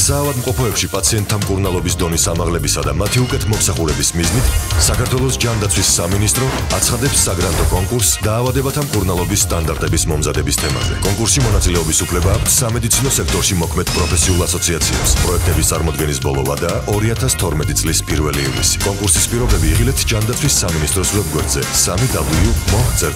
საავადმყოფოებში პაციენტთა მკურნალობის დონის ამაღლებისა და მათი უკეთ მომსახურების მიზნით საქართველოს ჯანდაცვის სამინისტრო აცხადებს საგრანტო კონკურსს დაავადებათა მკურნალობის სტანდარტების მომზადების თემაზე. კონკურსში მონაწილეობის უფლება აქვს სამედიცინო სექტორში მოქმედ პროფესიულ ასოციაციებს. პროექტების წარმოდგენის ბოლო ვადა 2012 წლის 1 ივლისი. კონკურსის პირობები იღილეთ ჯანდაცვის სამინისტროს ვებგვერდზე: www.mo.gov.g